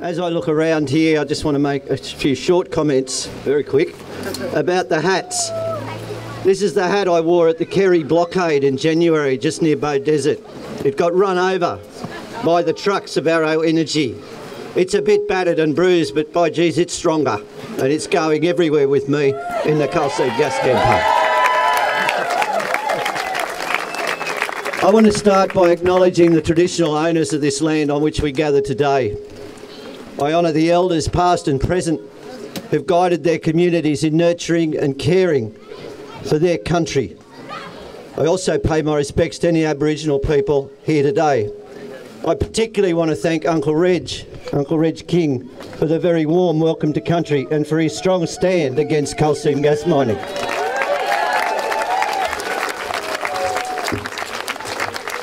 As I look around here, I just want to make a few short comments, very quick, about the hats. This is the hat I wore at the Kerry blockade in January, just near Beaudesert. It got run over by the trucks of Arrow Energy. It's a bit battered and bruised, but by geez, it's stronger. And it's going everywhere with me in the coal seam gas campaign. I want to start by acknowledging the traditional owners of this land on which we gather today. I honour the elders, past and present, who've guided their communities in nurturing and caring for their country. I also pay my respects to any Aboriginal people here today. I particularly want to thank Uncle Reg, Uncle Reg King, for the very warm welcome to country and for his strong stand against coal seam gas mining.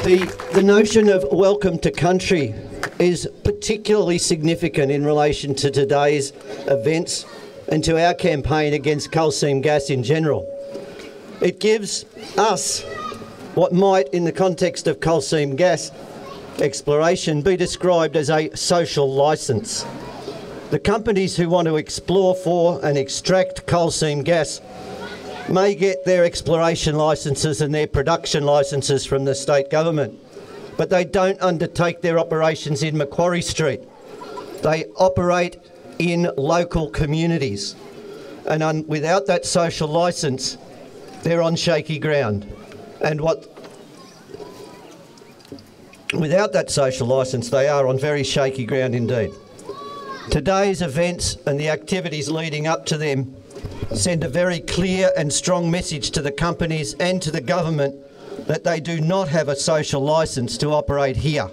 The, the notion of welcome to country is particularly significant in relation to today's events and to our campaign against coal seam gas in general. It gives us what might, in the context of coal seam gas exploration, be described as a social licence. The companies who want to explore for and extract coal seam gas may get their exploration licences and their production licences from the state government, but they don't undertake their operations in Macquarie Street. They operate in local communities, and un- without that social licence, they're on shaky ground. And what without that social licence, they are on very shaky ground indeed. Today's events and the activities leading up to them send a very clear and strong message to the companies and to the government that they do not have a social licence to operate here.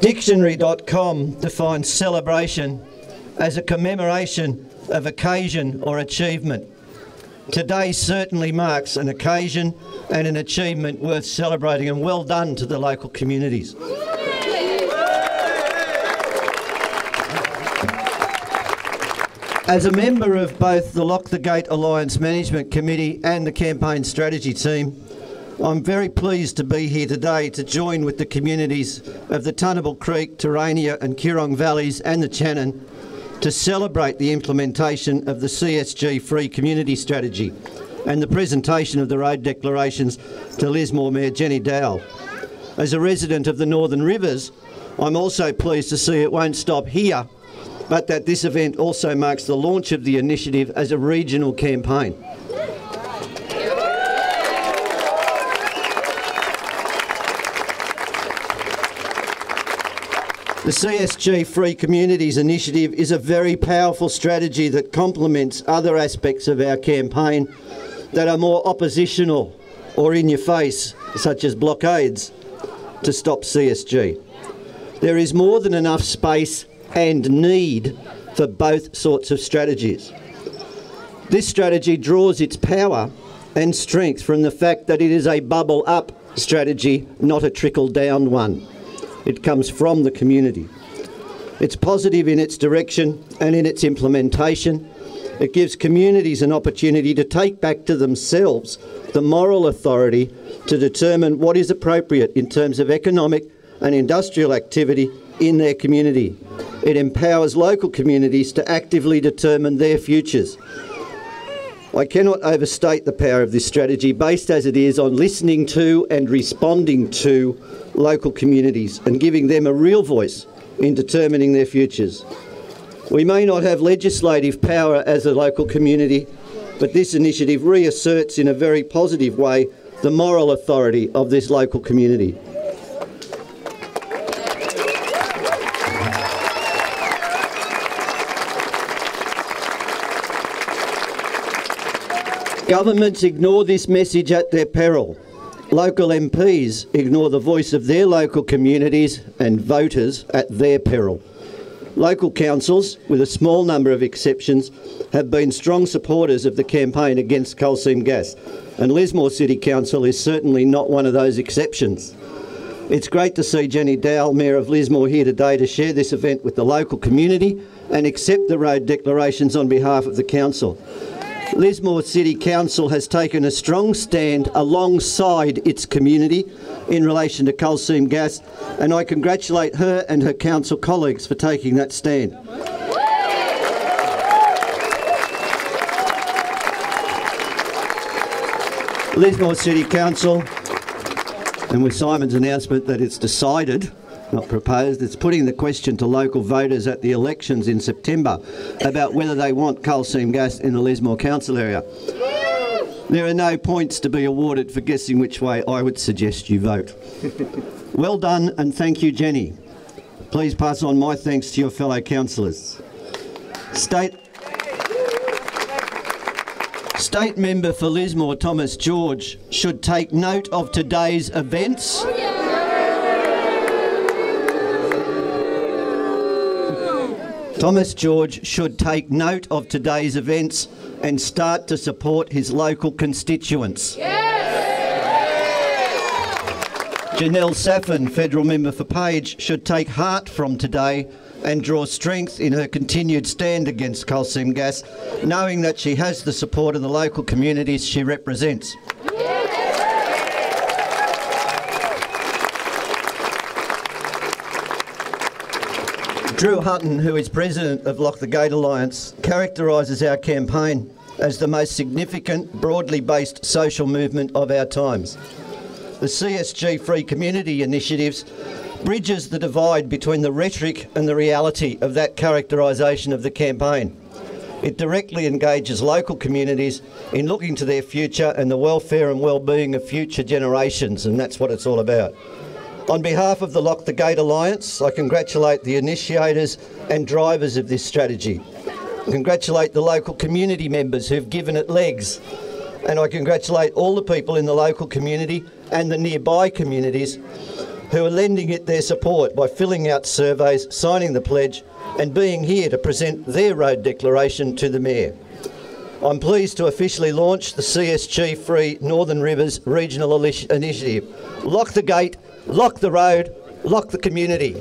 Dictionary.com defines celebration as a commemoration of occasion or achievement. Today certainly marks an occasion and an achievement worth celebrating, and well done to the local communities. As a member of both the Lock the Gate Alliance Management Committee and the campaign strategy team, I'm very pleased to be here today to join with the communities of the Tuntable Creek, Terania and Keerrong Valleys and the Channon to celebrate the implementation of the CSG Free Community Strategy and the presentation of the road declarations to Lismore Mayor Jenny Dowell. As a resident of the Northern Rivers, I'm also pleased to see it won't stop here, but that this event also marks the launch of the initiative as a regional campaign. The CSG Free Communities Initiative is a very powerful strategy that complements other aspects of our campaign that are more oppositional or in your face, such as blockades, to stop CSG. There is more than enough space and need for both sorts of strategies. This strategy draws its power and strength from the fact that it is a bubble up strategy, not a trickle down one. It comes from the community. It's positive in its direction and in its implementation. It gives communities an opportunity to take back to themselves the moral authority to determine what is appropriate in terms of economic and industrial activity in their community. It empowers local communities to actively determine their futures. I cannot overstate the power of this strategy, based as it is on listening to and responding to local communities and giving them a real voice in determining their futures. We may not have legislative power as a local community, but this initiative reasserts in a very positive way the moral authority of this local community. Governments ignore this message at their peril. Local MPs ignore the voice of their local communities and voters at their peril. Local councils, with a small number of exceptions, have been strong supporters of the campaign against coal seam gas, and Lismore City Council is certainly not one of those exceptions. It's great to see Jenny Dowell, Mayor of Lismore, here today to share this event with the local community and accept the road declarations on behalf of the council. Lismore City Council has taken a strong stand alongside its community in relation to coal seam gas, and I congratulate her and her council colleagues for taking that stand. Lismore City Council, and with Simon's announcement that it's decided, not proposed, it's putting the question to local voters at the elections in September about whether they want coal seam gas in the Lismore Council area. There are no points to be awarded for guessing which way I would suggest you vote. well done and thank you, Jenny. Please pass on my thanks to your fellow councillors. State State Member for Lismore, Thomas George, should take note of today's events. Thomas George should take note of today's events and start to support his local constituents. Janelle Saffin, Federal Member for Page, should take heart from today and draw strength in her continued stand against coal seam gas, knowing that she has the support of the local communities she represents. Drew Hutton, who is president of Lock the Gate Alliance, characterises our campaign as the most significant, broadly based social movement of our times. The CSG Free Community Initiatives bridges the divide between the rhetoric and the reality of that characterisation of the campaign. It directly engages local communities in looking to their future and the welfare and well-being of future generations, and that's what it's all about. On behalf of the Lock the Gate Alliance, I congratulate the initiators and drivers of this strategy. I congratulate the local community members who've given it legs. And I congratulate all the people in the local community and the nearby communities who are lending it their support by filling out surveys, signing the pledge, and being here to present their road declaration to the Mayor. I'm pleased to officially launch the CSG Free Northern Rivers Regional Initiative. Lock the gate, lock the road, lock the community.